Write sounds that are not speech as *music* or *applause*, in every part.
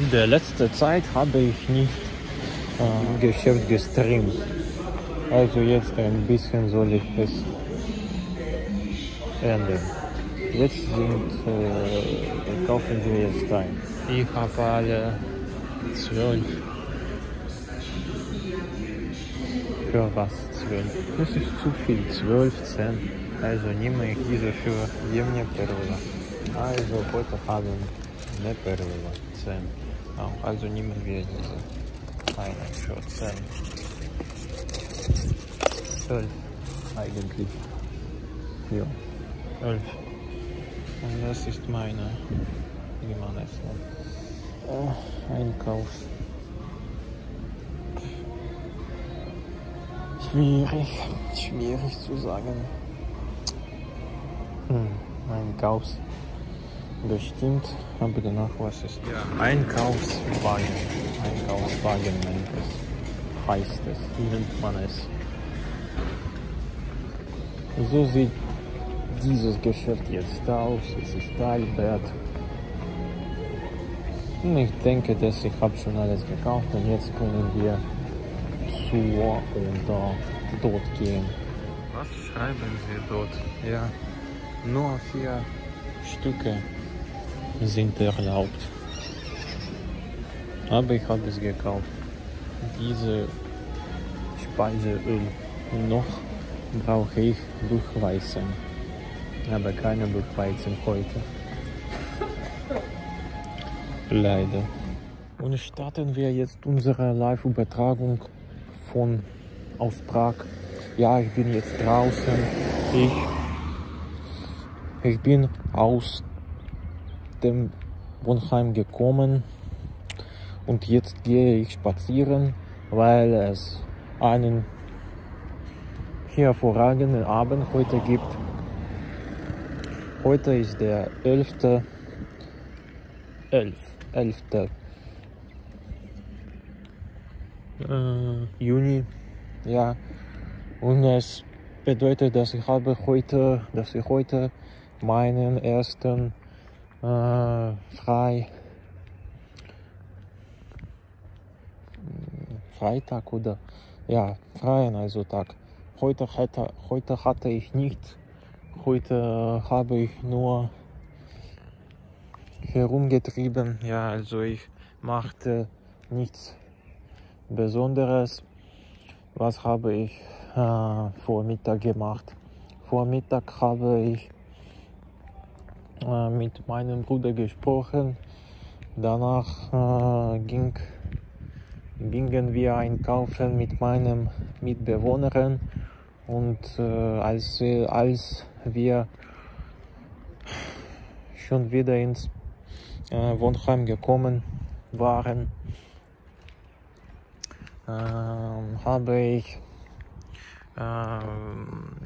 In der letzten Zeit habe ich nicht äh, Geschäft gestreamt. Also jetzt ein bisschen soll ich es ändern. Jetzt sind, äh, kaufen wir jetzt ein. Ich habe alle zwölf. Für was zwölf? Das ist zu viel, zwölf Cent. Also nehme ich diese für Jemne Perula. Also heute haben wir Perula, Cent. Auch, also nehmen wir diese eine für Cent. Zwölf eigentlich. Ja, elf. Und das ist meine, wie man es nennt, äh, Einkauf. Schwierig, schwierig zu sagen. Hm, Einkaufs. Bestimmt, aber danach was ist. Ja, Einkaufswagen. Einkaufswagen nennt es. Heißt es, nennt man es. So sieht dieses Geschäft jetzt aus. Es ist Albert. Und ich denke, dass ich habe schon alles gekauft und jetzt können wir zu oder dort gehen. Was schreiben Sie dort? Ja, nur vier Stücke sind erlaubt. Aber ich habe es gekauft. Diese Speiseöl. Noch brauche ich Buchweizen. Aber keine Buchweizen heute. *laughs* Leider. Und starten wir jetzt unsere Live-Übertragung von aus Prag. Ja, ich bin jetzt draußen. Ich, ich bin aus dem Wohnheim gekommen und jetzt gehe ich spazieren, weil es einen hervorragenden Abend heute gibt. Heute ist der 11. 11. 11. Äh, Juni. Ja. Und es bedeutet, dass ich habe heute, dass ich heute meinen ersten äh, frei Freitag oder ja freien also Tag. Heute hatte, heute hatte ich nichts. Heute habe ich nur herumgetrieben. Ja, also ich machte nichts Besonderes. Was habe ich äh, vor Mittag gemacht? Vor Mittag habe ich äh, mit meinem Bruder gesprochen. Danach äh, ging, gingen wir einkaufen mit meinem Mitbewohnerin und äh, als, als wir schon wieder ins äh, Wohnheim gekommen waren, ähm, habe ich ähm,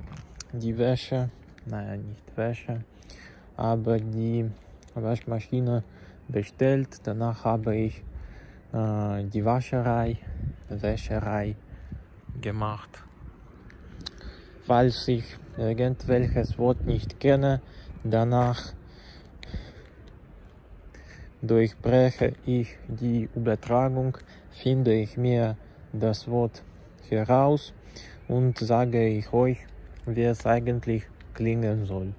die Wäsche, naja, nicht Wäsche, aber die Waschmaschine bestellt. Danach habe ich äh, die Wascherei, Wäscherei gemacht. Falls ich irgendwelches Wort nicht kenne, danach durchbreche ich die Übertragung, finde ich mir das Wort heraus und sage ich euch, wie es eigentlich klingen soll.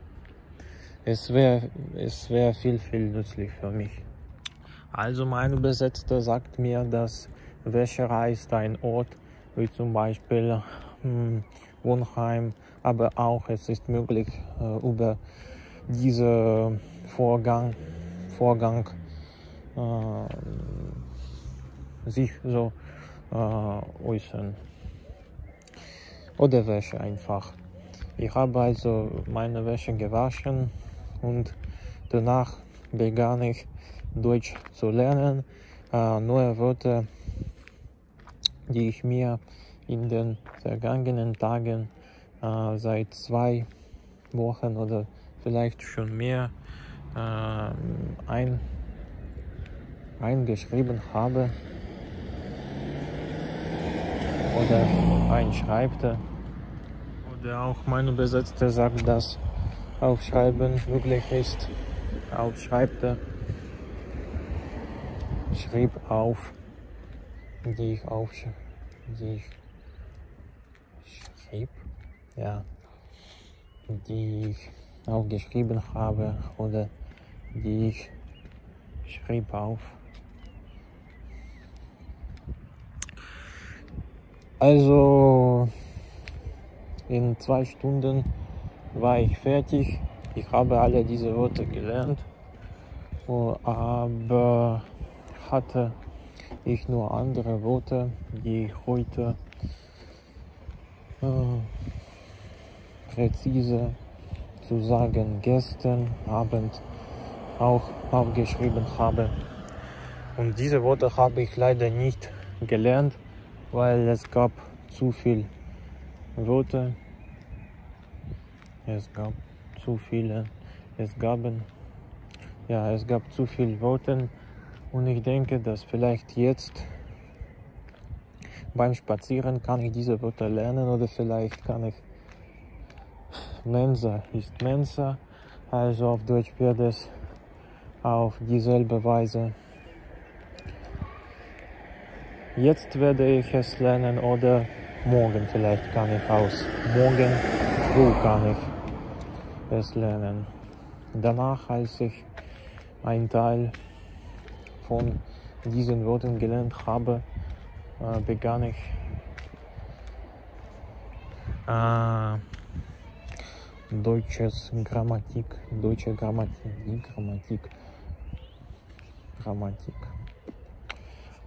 Es wäre es wär viel, viel nützlich für mich. Also mein Übersetzer sagt mir, dass Wäscherei ist ein Ort, wie zum Beispiel hm, Wohnheim, aber auch es ist möglich, äh, über diesen Vorgang, Vorgang äh, sich so äh, äußern. Oder Wäsche einfach. Ich habe also meine Wäsche gewaschen und danach begann ich Deutsch zu lernen. Äh, neue Wörter, die ich mir in den vergangenen Tagen äh, seit zwei Wochen oder vielleicht schon mehr äh, ein, eingeschrieben habe oder einschreibte. Oder auch mein Übersetzer sagt, dass Aufschreiben möglich ist. Aufschreibte. schrieb auf, die ich auf, die ich schrieb, ja, die ich auch geschrieben habe oder die ich schrieb auf. Also in zwei Stunden war ich fertig. Ich habe alle diese Worte gelernt, aber hatte ich nur andere Worte, die ich heute äh, präzise zu sagen gestern Abend auch aufgeschrieben habe. Und diese Worte habe ich leider nicht gelernt, weil es gab zu viel Worte. Es gab zu viele. Es gaben, ja, es gab zu viele Worte. Und ich denke, dass vielleicht jetzt beim Spazieren kann ich diese Wörter lernen oder vielleicht kann ich Mensa ist Mensa, also auf Deutsch wird es auf dieselbe Weise. Jetzt werde ich es lernen oder morgen vielleicht kann ich aus. Morgen früh kann ich es lernen. Danach, als ich einen Teil von diesen Worten gelernt habe, äh, begann ich äh, deutsches Grammatik, deutsche Grammatik, die Grammatik, Grammatik.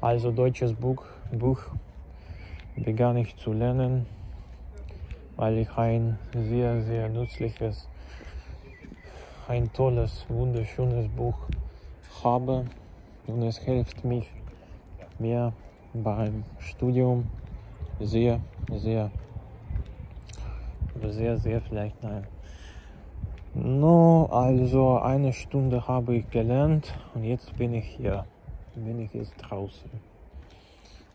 Also deutsches Buch, Buch begann ich zu lernen, weil ich ein sehr, sehr nützliches, ein tolles, wunderschönes Buch habe und es hilft mich mir beim Studium sehr, sehr, sehr, sehr vielleicht nein. No, also eine Stunde habe ich gelernt und jetzt bin ich hier. Bin ich jetzt draußen.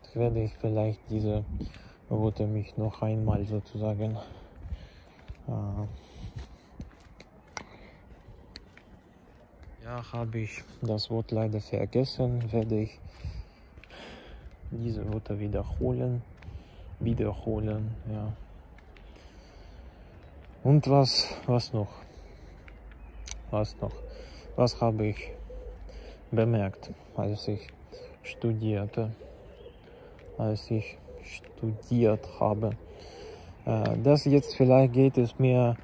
Jetzt werde ich vielleicht diese Worte mich noch einmal sozusagen äh, ja, habe ich das Wort leider vergessen, werde ich diese Worte wiederholen, wiederholen, ja. Und was, was noch? was noch, was habe ich bemerkt, als ich studierte, als ich studiert habe. Äh, das jetzt vielleicht geht es mir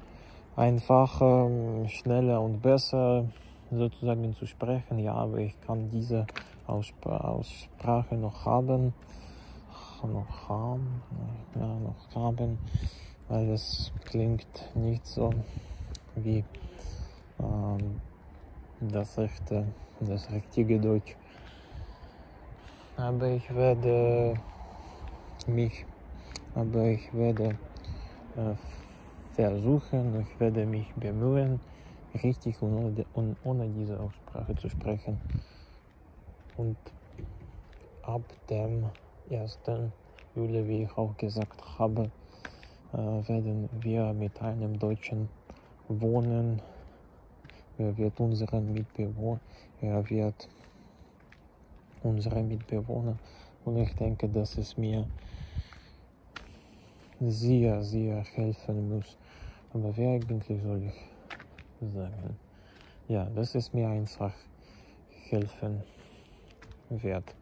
einfacher, schneller und besser sozusagen zu sprechen. Ja, aber ich kann diese Aussprache noch haben, noch haben, ja, noch haben, weil es klingt nicht so wie ähm, das echte, das richtige Deutsch. Aber ich werde mich, aber ich werde äh, versuchen, ich werde mich bemühen, richtig und ohne, und ohne diese Aussprache zu sprechen. Und ab dem 1. Juli, wie ich auch gesagt habe, äh, werden wir mit einem Deutschen wohnen er wird unseren Mitbewohner, er wird unsere Mitbewohner und ich denke, dass es mir sehr, sehr helfen muss. Aber wer eigentlich soll ich sagen? Ja, dass es mir einfach helfen wird.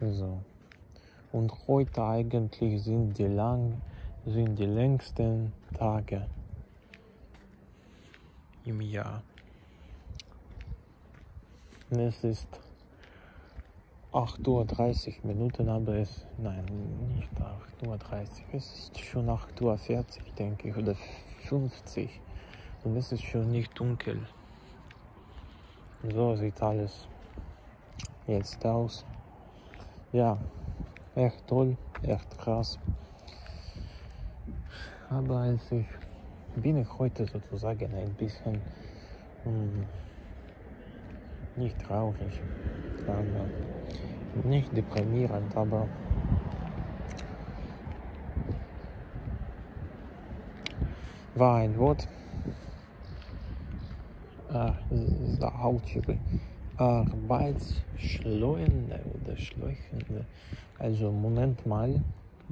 So. Und heute eigentlich sind die lang, sind die längsten Tage im Jahr. Es ist 8.30 Uhr Minuten, aber es, nein, nicht 8.30 Uhr, es ist schon 8.40 Uhr, denke ich, oder 50 und es ist schon nicht dunkel. So sieht alles jetzt aus. Ja, echt toll, echt krass. Aber als ich bin ich heute sozusagen ein bisschen hm, nicht traurig, aber nicht deprimierend, aber war ein Wort. Ah, Zahautschebe. Arbeitsschleuende oder Schläuchende. Also Moment mal.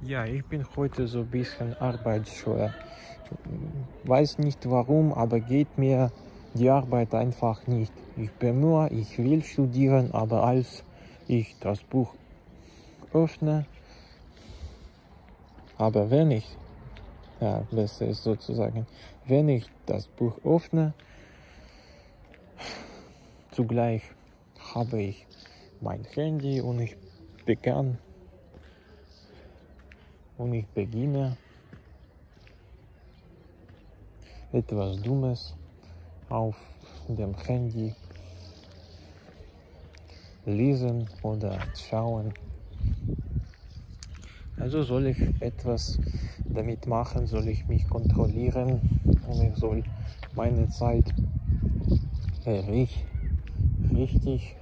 Ja, ich bin heute so ein bisschen arbeitsscheuer. Weiß nicht warum, aber geht mir die Arbeit einfach nicht. Ich bin nur, ich will studieren, aber als ich das Buch öffne, aber wenn ich, ja, besser ist sozusagen, wenn ich das Buch öffne, zugleich habe ich mein Handy und ich begann und ich beginne etwas Dummes auf dem Handy lesen oder schauen. Also soll ich etwas damit machen, soll ich mich kontrollieren und ich soll meine Zeit richtig, richtig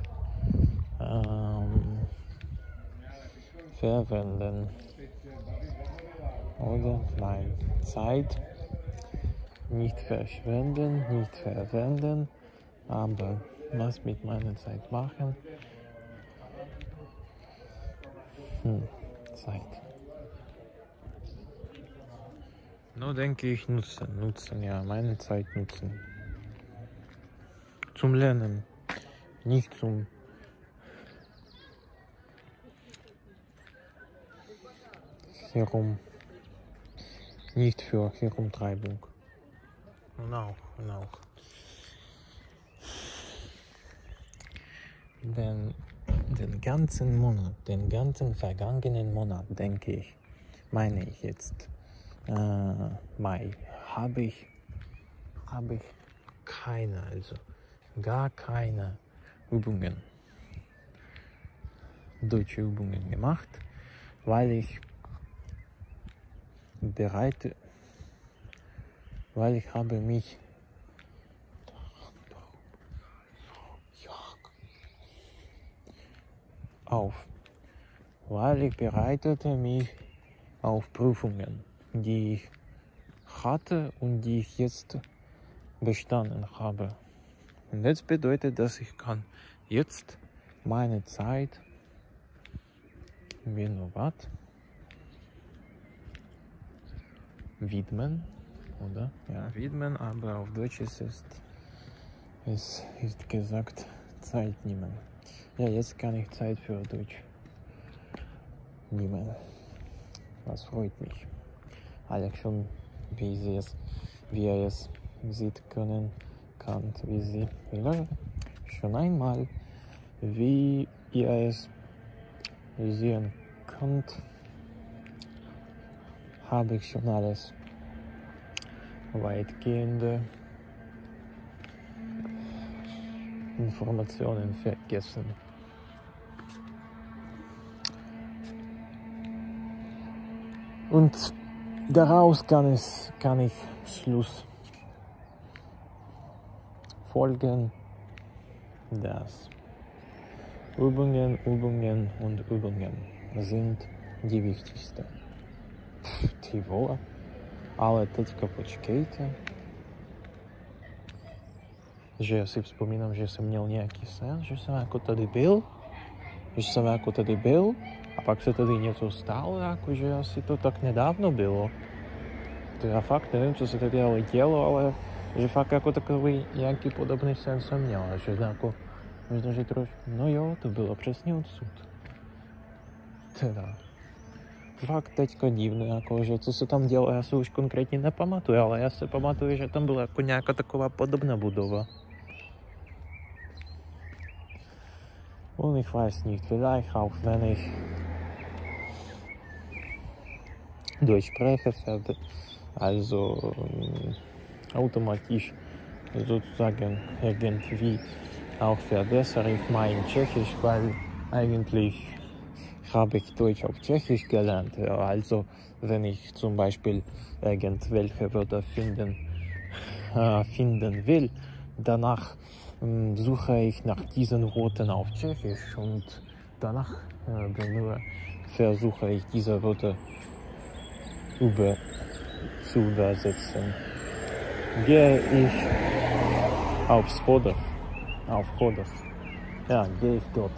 ähm, verwenden. Oder nein, Zeit nicht verschwenden, nicht verwenden, aber was mit meiner Zeit machen? Hm, Zeit. Nur denke ich nutzen, nutzen, ja, meine Zeit nutzen. Zum Lernen, nicht zum Herum, nicht für Herumtreibung. Und auch, und auch. Den, den ganzen Monat, den ganzen vergangenen Monat, denke ich, meine ich jetzt, äh, Mai, habe ich, habe ich keine, also gar keine Übungen, deutsche Übungen gemacht, weil ich bereite, weil ich habe mich auf, weil ich bereitete mich auf Prüfungen, die ich hatte und die ich jetzt bestanden habe. Und das bedeutet, dass ich kann jetzt meine Zeit, was, widmen, oder? Ja, widmen, aber auf Deutsch ist es, es ist gesagt, Zeit nehmen. Ja, jetzt kann ich Zeit für Deutsch nehmen. Das freut mich. Alex schon, wie sie es, wie er es sieht können, kann, wie sie, ja, schon einmal, wie ihr es sehen könnt, habe ich schon alles weitgehende Informationen vergessen. Und daraus kann, es, kann ich Schluss folgen, dass Übungen, Übungen und Übungen sind die wichtigsten. Тіво, але тільки почекайте. Že si vzpomínam, že som měl nějaký sen, že jsem jako tady byl, že jsem jako tady byl a pak se tady něco stalo, jakože asi to tak nedávno bylo. To já fakt nevím, co se tady ale dělo, ale že fakt jako takový nějaký podobný sen jsem měl, že jako, možná, že trošku, no jo, to bylo přesně odsud. Teda, fakt teďka divné, jako, že co se tam dělo, já se už konkrétně nepamatuju, ale já se pamatuju, že tam byla jako nějaká taková podobná budova. Und ich weiß nicht, vielleicht auch wenn ich durchspreche, also automatisch sozusagen irgendwie auch verbessere ich mein Tschechisch, weil eigentlich habe ich Deutsch auf Tschechisch gelernt. Also wenn ich zum Beispiel irgendwelche Wörter finden, äh, finden will, danach äh, suche ich nach diesen Worten auf Tschechisch und danach äh, versuche ich diese Wörter über, zu übersetzen. Gehe ich aufs Rodov, auf Rodov ja, gehe ich dort.